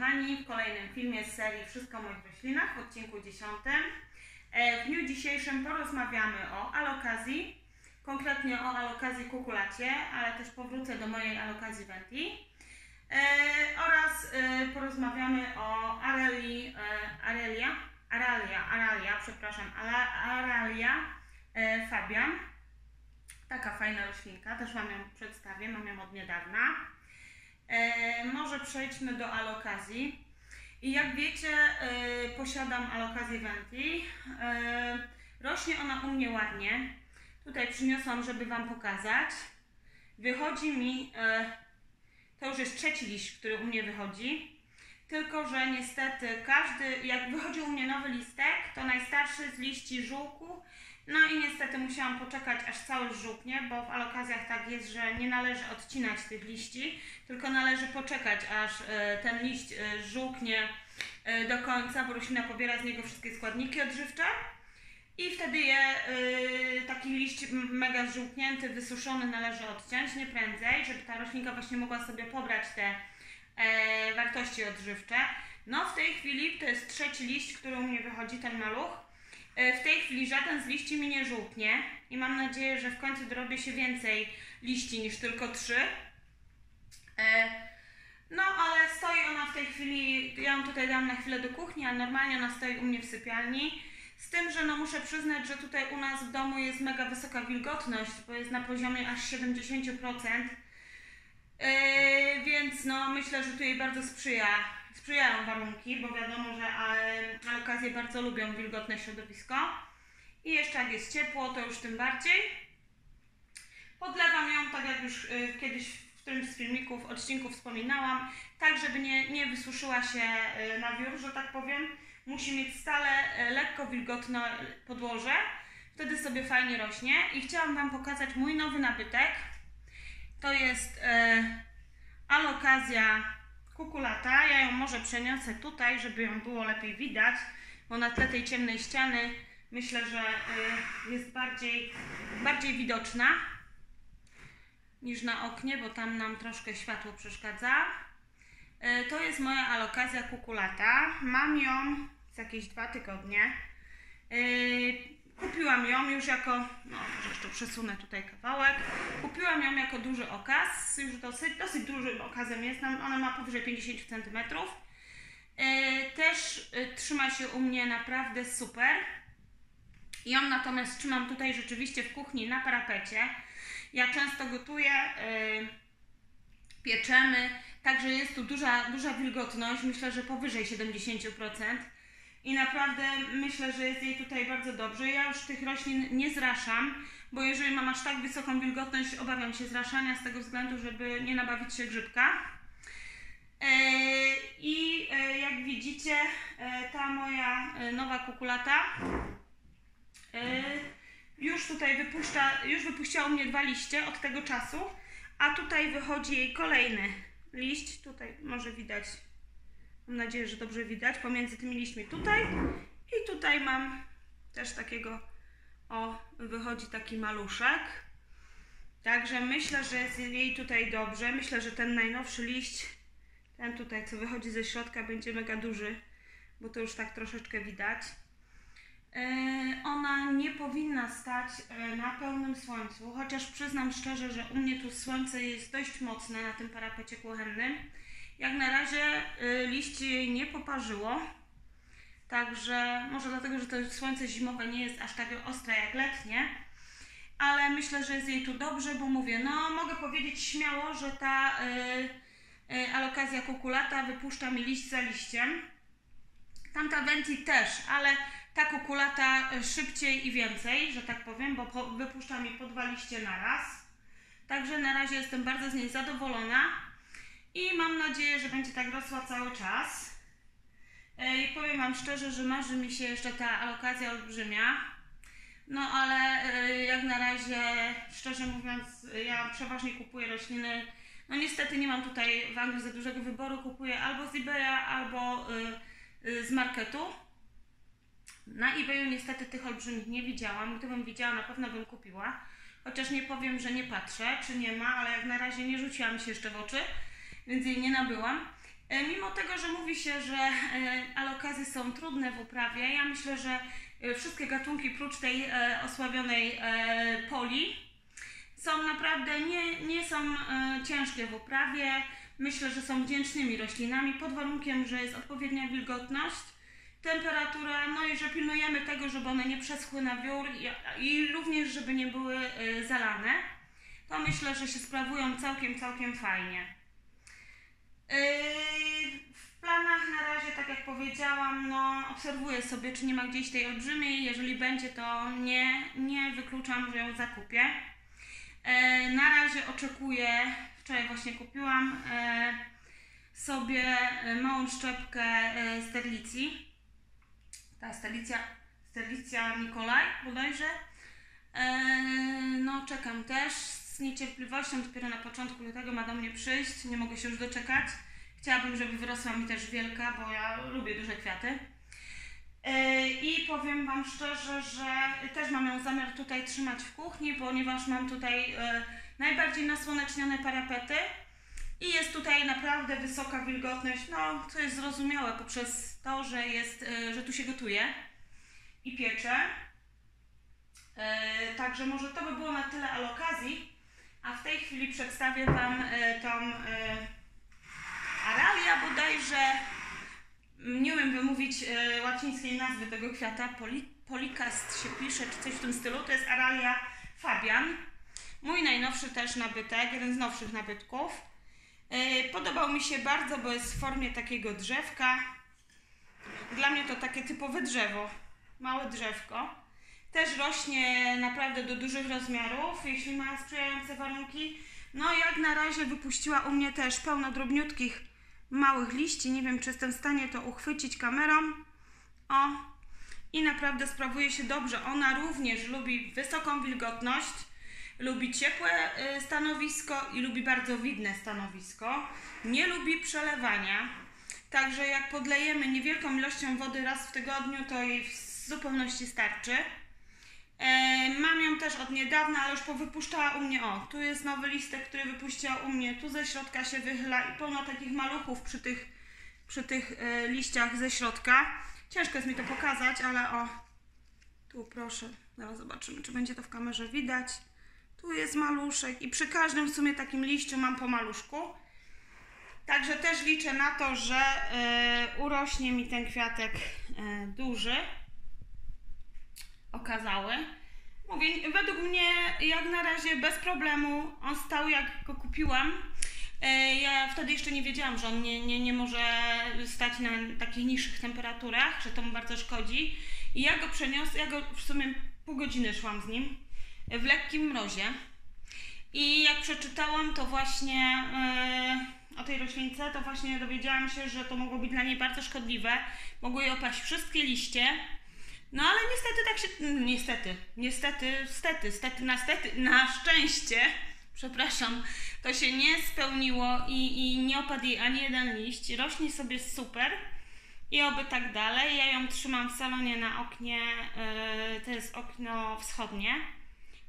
kochani, w kolejnym filmie z serii Wszystko o moich roślinach w odcinku 10. E, W dniu dzisiejszym porozmawiamy o alokazji, konkretnie o alokazji kukulacie, ale też powrócę do mojej alokazji venti e, oraz e, porozmawiamy o areli, arelia, aralia, aralia, przepraszam, aralia fabian. Taka fajna roślinka, też Wam ją przedstawię, mam ją od niedawna. E, może przejdźmy do alokazji. I jak wiecie, e, posiadam alokazję Venti. E, rośnie ona u mnie ładnie. Tutaj przyniosłam, żeby Wam pokazać. Wychodzi mi, to już jest trzeci liść, który u mnie wychodzi. Tylko, że niestety każdy, jak wychodzi u mnie nowy listek, to najstarszy z liści żółku. No i niestety musiałam poczekać, aż cały żółknie, bo w alokazjach tak jest, że nie należy odcinać tych liści, tylko należy poczekać, aż e, ten liść e, żółknie e, do końca, bo roślina pobiera z niego wszystkie składniki odżywcze. I wtedy je, taki liść mega zżółknięty, wysuszony należy odciąć, nie prędzej, żeby ta roślinka właśnie mogła sobie pobrać te wartości odżywcze. No w tej chwili to jest trzeci liść, który u mnie wychodzi, ten maluch. E, W tej chwili żaden z liści mi nie żółknie i mam nadzieję, że w końcu dorobię się więcej liści niż tylko trzy. E, No, ale stoi ona w tej chwili, ja ją tutaj dam na chwilę do kuchni, a normalnie ona stoi u mnie w sypialni. Z tym, że no muszę przyznać, że tutaj u nas w domu jest mega wysoka wilgotność, bo jest na poziomie aż 70%. Yy, no myślę, że tu jej bardzo sprzyja, sprzyjają warunki, bo wiadomo, że e, alokazje bardzo lubią wilgotne środowisko. I jeszcze jak jest ciepło, to już tym bardziej. Podlewam ją, tak jak już y, kiedyś w którymś z filmików, odcinków wspominałam, tak żeby nie, nie wysuszyła się y, na wiór, że tak powiem. Musi mieć stale y, lekko wilgotne podłoże, wtedy sobie fajnie rośnie. I chciałam Wam pokazać mój nowy nabytek. To jest e, alokazja kukulata. Ja ją może przeniosę tutaj, żeby ją było lepiej widać, bo na tle tej ciemnej ściany myślę, że e, jest bardziej, bardziej widoczna niż na oknie, bo tam nam troszkę światło przeszkadza. E, To jest moja alokazja kukulata. Mam ją z jakieś dwa tygodnie. Kupiłam ją już jako, no może jeszcze przesunę tutaj kawałek. Kupiłam ją jako duży okaz, już dosyć, dosyć dużym okazem jest, ona ma powyżej 50 cm. E, Też e, trzyma się u mnie naprawdę super. Ją natomiast trzymam tutaj rzeczywiście w kuchni na parapecie. Ja często gotuję, e, pieczemy, także jest tu duża, duża wilgotność, myślę, że powyżej 70%. I naprawdę myślę, że jest jej tutaj bardzo dobrze. Ja już tych roślin nie zraszam, bo jeżeli mam aż tak wysoką wilgotność, obawiam się zraszania z tego względu, żeby nie nabawić się grzybka. E, I e, jak widzicie, e, ta moja nowa kukulata już tutaj wypuszcza, już wypuściła u mnie dwa liście od tego czasu, a tutaj wychodzi jej kolejny liść. Tutaj może widać Mam nadzieję, że dobrze widać pomiędzy tymi liśćmi tutaj i tutaj mam też takiego, o, wychodzi taki maluszek. Także myślę, że jest jej tutaj dobrze. Myślę, że ten najnowszy liść, ten tutaj, co wychodzi ze środka, będzie mega duży, bo to już tak troszeczkę widać. E, Ona nie powinna stać e, na pełnym słońcu, chociaż przyznam szczerze, że u mnie tu słońce jest dość mocne na tym parapecie kuchennym. Jak na razie y, liście jej nie poparzyło. Także może dlatego, że to słońce zimowe nie jest aż tak ostre jak letnie. Ale myślę, że jest jej tu dobrze, bo mówię, no mogę powiedzieć śmiało, że ta y, y, alokazja kukulata wypuszcza mi liść za liściem. Tamta Venti też, ale ta kukulata y, szybciej i więcej, że tak powiem, bo po, wypuszcza mi po dwa liście na raz. Także na razie jestem bardzo z niej zadowolona. I mam nadzieję, że będzie tak rosła cały czas. E, I powiem Wam szczerze, że marzy mi się jeszcze ta alokazja olbrzymia. No ale e, jak na razie, szczerze mówiąc, ja przeważnie kupuję rośliny. No niestety nie mam tutaj w Anglii za dużego wyboru. Kupuję albo z eBaya, albo y, z marketu. Na eBayu niestety tych olbrzymich nie widziałam. Gdybym widziała, na pewno bym kupiła. Chociaż nie powiem, że nie patrzę, czy nie ma, ale jak na razie nie rzuciła mi się jeszcze w oczy więc jej nie nabyłam. E, Mimo tego, że mówi się, że e, alokazy są trudne w uprawie, ja myślę, że e, wszystkie gatunki prócz tej osławionej poli są naprawdę nie, nie są ciężkie w uprawie. Myślę, że są wdzięcznymi roślinami pod warunkiem, że jest odpowiednia wilgotność, temperatura, no i że pilnujemy tego, żeby one nie przeschły na wiór i, i również, żeby nie były zalane. To myślę, że się sprawują całkiem, całkiem fajnie. Yy, W planach na razie, tak jak powiedziałam, no, obserwuję sobie, czy nie ma gdzieś tej olbrzymiej. Jeżeli będzie, to nie, nie wykluczam, że ją zakupię. E, Na razie oczekuję, wczoraj właśnie kupiłam e, sobie małą szczepkę sterlicji. Ta sterlicja, sterlicja Nikolaj bodajże. No, czekam też z niecierpliwością. Dopiero na początku lutego ma do mnie przyjść. Nie mogę się już doczekać. Chciałabym, żeby wyrosła mi też wielka, bo ja lubię duże kwiaty. E, I powiem Wam szczerze, że też mam ją zamiar tutaj trzymać w kuchni, ponieważ mam tutaj e, najbardziej nasłonecznione parapety i jest tutaj naprawdę wysoka wilgotność, no co jest zrozumiałe poprzez to, że, jest, e, że tu się gotuje i piecze. Także może to by było na tyle alokazji, a w tej chwili przedstawię Wam e, tą e, Aralia bodajże, nie umiem wymówić e, łacińskiej nazwy tego kwiata, Poli, Polikast się pisze, czy coś w tym stylu, to jest Aralia Fabian. Mój najnowszy też nabytek, jeden z nowszych nabytków. Podobał mi się bardzo, bo jest w formie takiego drzewka. Dla mnie to takie typowe drzewo, małe drzewko. Też rośnie naprawdę do dużych rozmiarów, jeśli ma sprzyjające warunki. No jak na razie wypuściła u mnie też pełno drobniutkich małych liści. Nie wiem, czy jestem w stanie to uchwycić kamerą. O, i naprawdę sprawuje się dobrze. Ona również lubi wysoką wilgotność, lubi ciepłe y, stanowisko i lubi bardzo widne stanowisko. Nie lubi przelewania. Także jak podlejemy niewielką ilością wody raz w tygodniu, to jej w zupełności starczy. E, mam ją też od niedawna, ale już powypuszczała u mnie. O, tu jest nowy listek, który wypuściła u mnie. Tu ze środka się wychyla i pełno takich maluchów przy tych, przy tych e, liściach ze środka. Ciężko jest mi to pokazać, ale o, tu proszę. Zaraz zobaczymy, czy będzie to w kamerze widać. Tu jest maluszek i przy każdym w sumie takim liściu mam po maluszku. Także też liczę na to, że e, urośnie mi ten kwiatek e, duży okazały. Mówię, według mnie jak na razie bez problemu on stał jak go kupiłam. E, Ja wtedy jeszcze nie wiedziałam, że on nie, nie, nie może stać na takich niższych temperaturach, że to mu bardzo szkodzi. I ja go przeniosę, ja go w sumie pół godziny szłam z nim w lekkim mrozie. I jak przeczytałam to właśnie e, o tej roślince, to właśnie dowiedziałam się, że to mogło być dla niej bardzo szkodliwe. Mogły jej opaść wszystkie liście. No ale niestety tak się. Niestety, niestety, stety, stety, na stety, na szczęście, przepraszam, to się nie spełniło i, i nie opadł jej ani jeden liść. Rośnie sobie super i oby tak dalej. Ja ją trzymam w salonie na oknie, yy, to jest okno wschodnie.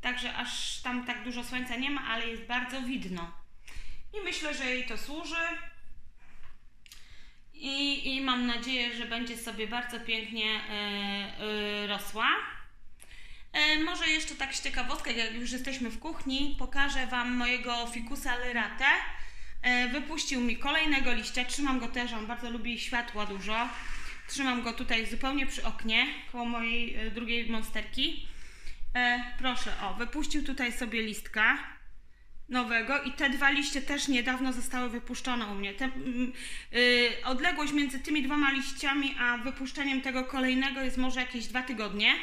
Także aż tam tak dużo słońca nie ma, ale jest bardzo widno. I myślę, że jej to służy. I, I mam nadzieję, że będzie sobie bardzo pięknie e, e, rosła. E, może jeszcze tak z ciekawostek, jak już jesteśmy w kuchni, pokażę Wam mojego fikusa lyrate. E, wypuścił mi kolejnego liścia, trzymam go też, on bardzo lubi światła dużo. Trzymam go tutaj zupełnie przy oknie, koło mojej drugiej monsterki. Proszę, o, wypuścił tutaj sobie listka nowego i te dwa liście też niedawno zostały wypuszczone u mnie. Te, mm, y, odległość między tymi dwoma liściami a wypuszczeniem tego kolejnego jest może jakieś dwa tygodnie.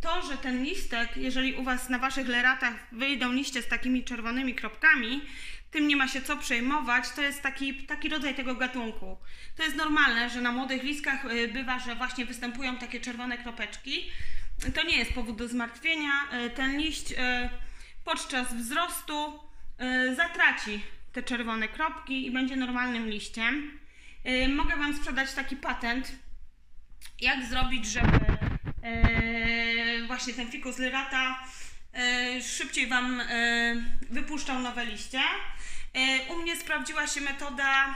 To, że ten listek, jeżeli u Was na Waszych leratach wyjdą liście z takimi czerwonymi kropkami, tym nie ma się co przejmować, to jest taki, taki rodzaj tego gatunku. To jest normalne, że na młodych listkach y, bywa, że właśnie występują takie czerwone kropeczki. To nie jest powód do zmartwienia. Y, Ten liść y, podczas wzrostu y, zatraci te czerwone kropki i będzie normalnym liściem. Y, Mogę Wam sprzedać taki patent, jak zrobić, żeby y, właśnie ten fikus lyrata szybciej Wam wypuszczał nowe liście. U mnie sprawdziła się metoda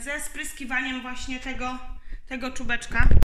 ze spryskiwaniem właśnie tego, tego czubeczka.